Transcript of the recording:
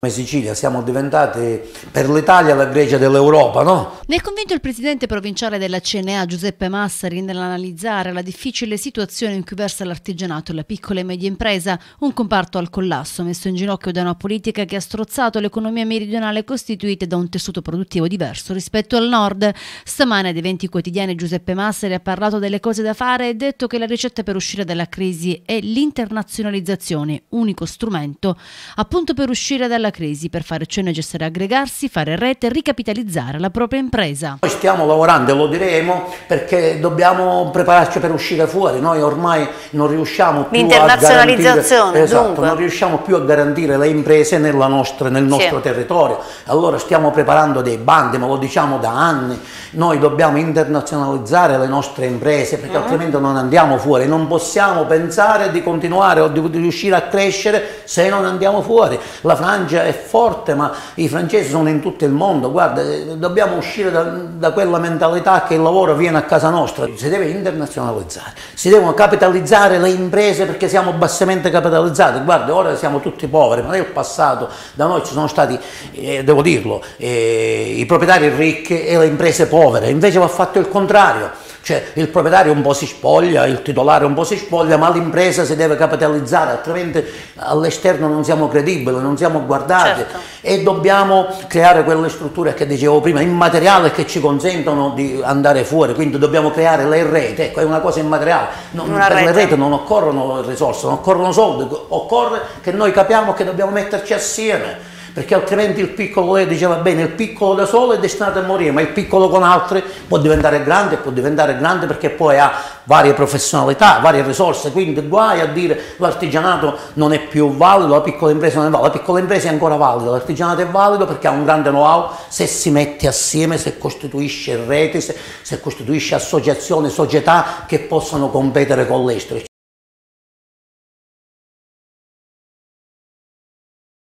Come Sicilia siamo diventati per l'Italia la Grecia dell'Europa, no? Ne è convinto il presidente provinciale della CNA Giuseppe Massari nell'analizzare la difficile situazione in cui versa l'artigianato e la piccola e media impresa, un comparto al collasso messo in ginocchio da una politica che ha strozzato l'economia meridionale costituita da un tessuto produttivo diverso rispetto al nord. Stamane ad eventi quotidiani Giuseppe Massari ha parlato delle cose da fare e detto che la ricetta per uscire dalla crisi è l'internazionalizzazione, unico strumento appunto per uscire dalla dalla crisi. Per fare ciò è necessario aggregarsi, fare rete e ricapitalizzare la propria impresa. Noi stiamo lavorando e lo diremo perché dobbiamo prepararci per uscire fuori. Noi ormai non riusciamo più a garantire, esatto, non riusciamo più a garantire le imprese nostra, nel nostro sì. territorio. Allora stiamo preparando dei bandi, ma lo diciamo da anni. Noi dobbiamo internazionalizzare le nostre imprese perché mm-hmm. -huh. altrimenti non andiamo fuori. Non possiamo pensare di continuare o di, di riuscire a crescere se non andiamo fuori. La Francia Francia è forte, ma i francesi sono in tutto il mondo, guarda, dobbiamo uscire da, da, quella mentalità che il lavoro viene a casa nostra, si deve internazionalizzare, si devono capitalizzare le imprese perché siamo bassamente capitalizzati, guarda, ora siamo tutti poveri, ma nel passato da noi ci sono stati, eh, devo dirlo, eh, i proprietari ricchi e le imprese povere, invece va fatto il contrario. Cioè il proprietario un po' si spoglia, il titolare un po' si spoglia, ma l'impresa si deve capitalizzare, altrimenti all'esterno non siamo credibili, non siamo guardati. Certo. e dobbiamo creare quelle strutture che dicevo prima, immateriali che ci consentono di andare fuori, quindi dobbiamo creare le reti, ecco è una cosa immateriale, non, per rete. le reti non occorrono risorse, non occorrono soldi, occorre che noi capiamo che dobbiamo metterci assieme perché altrimenti il piccolo, lei diceva bene, il piccolo da solo è destinato a morire, ma il piccolo con altri può diventare grande, può diventare grande perché poi ha varie professionalità, varie risorse, quindi guai a dire l'artigianato non è più valido, la piccola impresa non è valida, la piccola impresa è ancora valida, l'artigianato è valido perché ha un grande know-how, se si mette assieme, se costituisce reti, se, se costituisce associazioni, società che possano competere con l'estero.